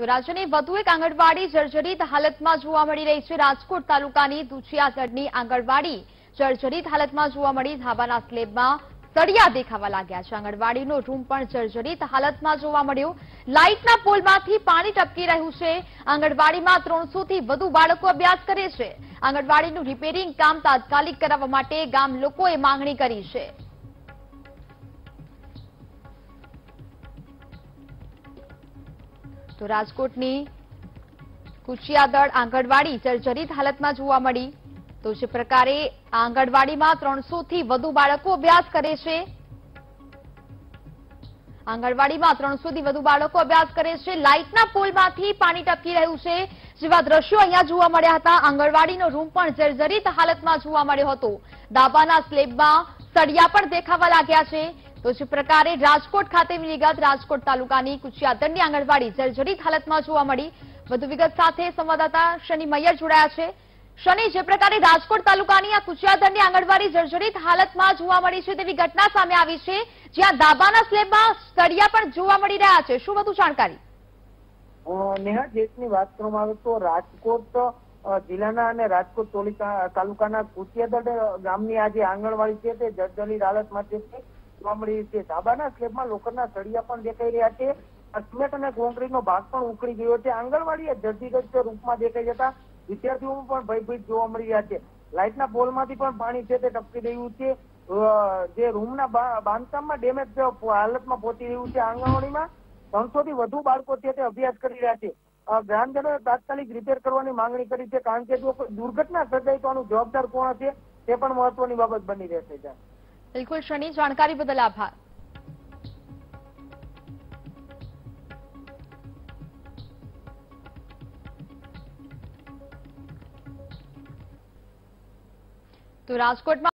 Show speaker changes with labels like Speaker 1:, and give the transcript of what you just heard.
Speaker 1: તો રાજ્યની વધુ એક આંગણવાડી જર્જરિત હાલતમાં જોવા મળી રહી છે. રાજકોટ તાલુકાની દુચિયાગઢની આંગણવાડી જર્જરિત હાલતમાં જોવા મળી. ધાબાના સ્લેબમાં સળિયા દેખાવા લાગ્યા છે. આંગણવાડીનો રૂમ પણ જર્જરિત હાલતમાં જોવા મળ્યો. લાઇટના પોલમાંથી પાણી ટપકી રહ્યું છે. આંગણવાડીમાં ત્રણસો થી વધુ બાળકો અભ્યાસ કરે છે. આંગણવાડીનું રિપેરિંગ કામ તાત્કાલિક કરાવવા માટે ગામ લોકોએ માંગણી કરી છે. તો રાજકોટની કુશિયાદળ આંગણવાડી જર્જરિત હાલતમાં જોવા મળી. તો જે પ્રકારે આંગણવાડીમાં ત્રણસો થી વધુ બાળકો અભ્યાસ કરે છે. આંગણવાડીમાં ત્રણસો થી વધુ બાળકો અભ્યાસ કરે છે. લાઇટના પોલમાંથી પાણી ટપકી રહ્યું છે. જેવા દ્રશ્યો અહીંયા જોવા મળ્યા હતા. આંગણવાડીનો રૂમ પણ જર્જરિત હાલતમાં જોવા મળ્યો હતો. ડાબાના સ્લેબમાં સળિયા પણ દેખાવા લાગ્યા છે. તો જે પ્રકારે રાજકોટ ખાતેની વિગત રાજકોટ તાલુકાની કુચિયાદરની આંગણવાડી જર્જરિત હાલતમાં જોવા મળી. વધુ વિગત સાથે સંવાદદાતા શનિ મૈયર જોડાયા છે. શનિ, જે પ્રકારે રાજકોટ તાલુકાની આ કુચિયાદરની આંગણવાડી જર્જરિત હાલતમાં જોવા મળી છે તેવી ઘટના સામે આવી છે. જ્યાં દાબાના સ્લેબમાં સળિયા પણ જોવા મળી રહ્યા છે. શું વધુ જાણકારી?
Speaker 2: નેહા, જેટની વાત કરવામાં આવે તો રાજકોટ જિલ્લાના અને રાજકોટ તોલિકા- તાલુકાના કુતિયાદડ ગામની આ જે આંગણવાડી છે તે જર્જરિત હાલતમાં છે. જોવા મળી રહી છે. ધાબાના સ્લેબમાં લોખંડના સળિયા પણ દેખાઈ રહ્યા છે. અસ્મેટ અને કોન્ક્રીટનો ભાગ પણ ઉકળી ગયો છે. આંગણવાડી એ રૂપમાં દેખાઈ જતા વિદ્યાર્થીઓમાં પણ ભયભીત જોવા મળી રહ્યા છે. લાઇટના પોલમાંથી પણ પાણી છે તે ટપકી રહ્યું છે. જે રૂમના બાંધકામમાં ડેમેજ હાલતમાં પહોંચી રહ્યું છે. આંગણવાડીમાં ત્રણસો થી વધુ બાળકો છે તે અભ્યાસ કરી રહ્યા છે. ગ્રામજનોએ તાત્કાલિક રિપેર કરવાની માંગણી કરી છે. કારણ કે જો દુર્ઘટના સર્જાય તો આનું જવાબદાર કોણ હશે? તે પણ મહત્વની બાબત બની રહેશે.
Speaker 1: બિલકુલ શ્રેણી જાણકારી બદલ આભાર. તો રાજકોટમાં